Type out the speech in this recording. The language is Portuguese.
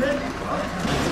ready.